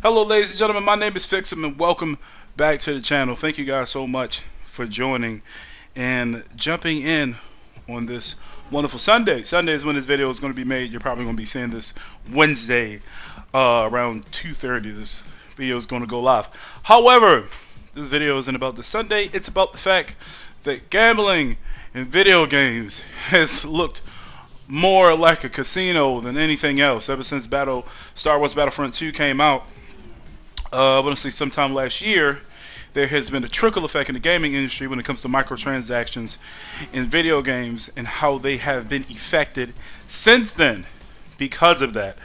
Hello, ladies and gentlemen. My name is Phixem, and welcome back to the channel. Thank you guys so much for joining and jumping in on this wonderful Sunday. Sunday is when this video is going to be made. You're probably going to be seeing this Wednesday uh, around 2:30. This video is going to go live. However, this video isn't about the Sunday. It's about the fact that gambling in video games has looked more like a casino than anything else ever since Battle Star Wars Battlefront 2 came out uh, I want to say sometime last year, there has been a trickle effect in the gaming industry when it comes to microtransactions in video games and how they have been affected since then because of that.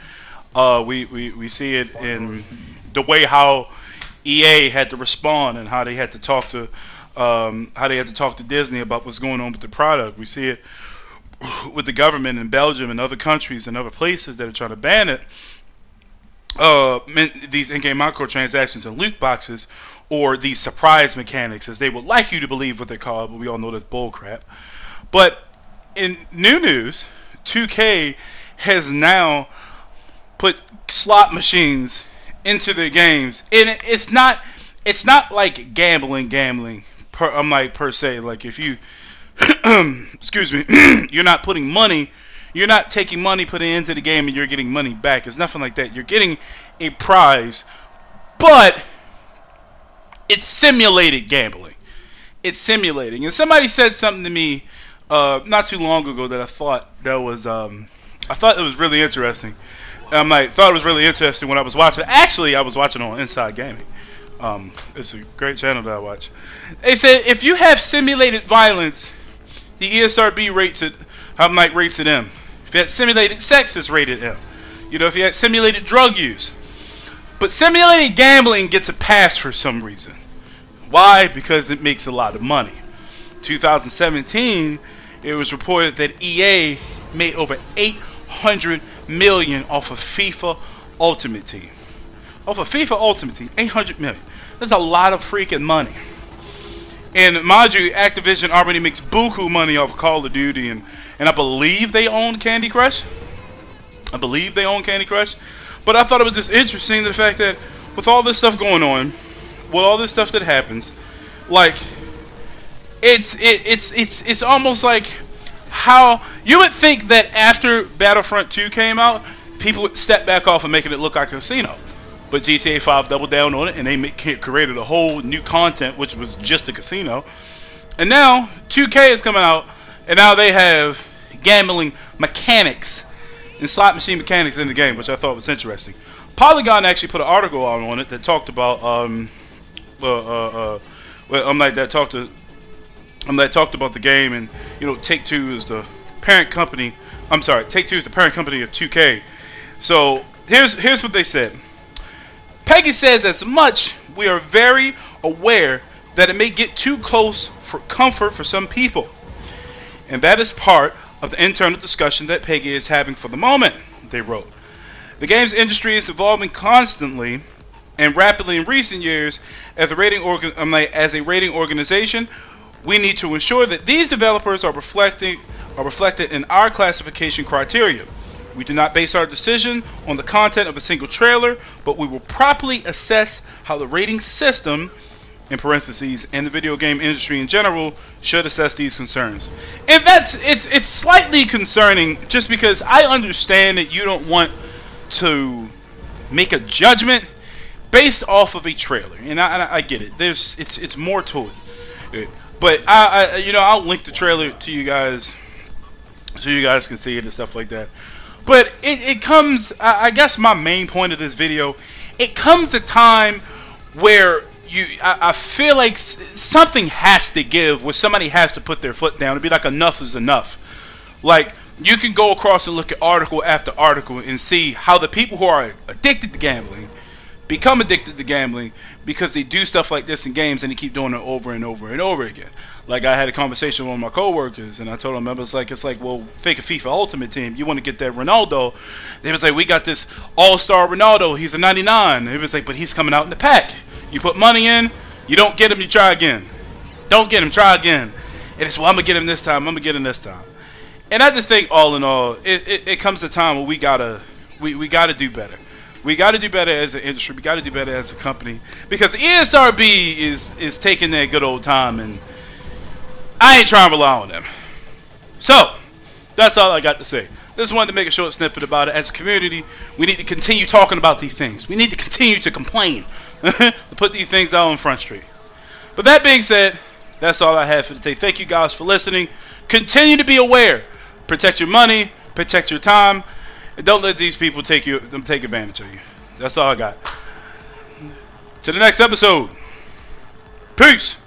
Uh, we, we, we see it in the way how EA had to respond and how they had to talk to um, how they had to talk to Disney about what's going on with the product. We see it with the government in Belgium and other countries and other places that are trying to ban it uh, these in-game microtransactions and loot boxes, or these surprise mechanics, as they would like you to believe what they're called, but we all know that's bullcrap. But in new news, 2K has now put slot machines into their games, and it's not it's not like gambling, gambling. Per, I'm like per se, like if you excuse me, you're not putting money you're not taking money, putting it into the game, and you're getting money back. It's nothing like that. You're getting a prize, but it's simulated gambling. It's simulating. And somebody said something to me uh, not too long ago that I thought that was um, I thought it was really interesting. I like thought it was really interesting when I was watching. Actually, I was watching on Inside Gaming. Um, it's a great channel that I watch. They said if you have simulated violence, the ESRB rates it. How Mike rates it M. If you had simulated sex, it's rated M. You know, if you had simulated drug use. But simulated gambling gets a pass for some reason. Why? Because it makes a lot of money. 2017, it was reported that EA made over 800 million off of FIFA Ultimate Team. Off of FIFA Ultimate Team, 800 million. That's a lot of freaking money. And mind you, Activision already makes buku money off Call of Duty and and I believe they own Candy Crush. I believe they own Candy Crush. But I thought it was just interesting the fact that with all this stuff going on, with all this stuff that happens, like it's it, it's it's it's almost like how you would think that after Battlefront 2 came out, people would step back off and making it look like a casino. But GTA 5 doubled down on it and they make, created a whole new content which was just a casino. And now 2K is coming out and now they have gambling mechanics and slot machine mechanics in the game, which I thought was interesting. Polygon actually put an article out on it that talked about um, uh, uh, uh, well, I'm like that talked to I'm like talked about the game and you know Take Two is the parent company. I'm sorry, Take Two is the parent company of 2K. So here's here's what they said. PEGI says as much we are very aware that it may get too close for comfort for some people and that is part of the internal discussion that PEGI is having for the moment, they wrote. The games industry is evolving constantly and rapidly in recent years. As a rating, organ- as a rating organization, we need to ensure that these developers are reflecting are reflected in our classification criteria. We do not base our decision on the content of a single trailer, but we will properly assess how the rating system in parentheses, and the video game industry in general should assess these concerns. And that's it's it's slightly concerning just because I understand that you don't want to make a judgment based off of a trailer, and I, I get it. There's it's it's more to it, but I, I you know I'll link the trailer to you guys so you guys can see it and stuff like that. But it, it comes, I guess my main point of this video, it comes a time where you I, I, feel like something has to give where somebody has to put their foot down. And be like enough is enough. Like you can go across and look at article after article and see how the people who are addicted to gambling become addicted to gambling because they do stuff like this in games and they keep doing it over and over and over again. Like I had a conversation with one of my coworkers and I told him I was like it's like well fake a FIFA Ultimate Team you want to get that Ronaldo. They was like we got this All Star Ronaldo he's a 99. It was like but he's coming out in the pack. You put money in, you don't get him, you try again. Don't get him, try again. And it's well, I'm gonna get him this time. I'm gonna get him this time. And I just think, all in all, it, it, it comes a time where we gotta we, we gotta do better. We got to do better as an industry. We got to do better as a company because ESRB is is taking their good old time, and I ain't trying to rely on them. So that's all I got to say. Just wanted to make a short snippet about it. As a community, we need to continue talking about these things. We need to continue to complain, to put these things out on Front Street. But that being said, that's all I have for today. Thank you guys for listening. Continue to be aware. Protect your money. Protect your time. Don't let these people take you them take advantage of you. That's all I got. To the next episode. Peace.